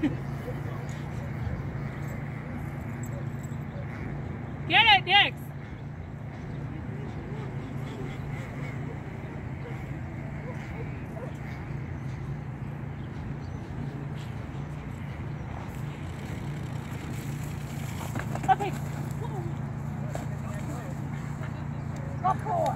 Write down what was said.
Get it, Dix! Okay. Up boy!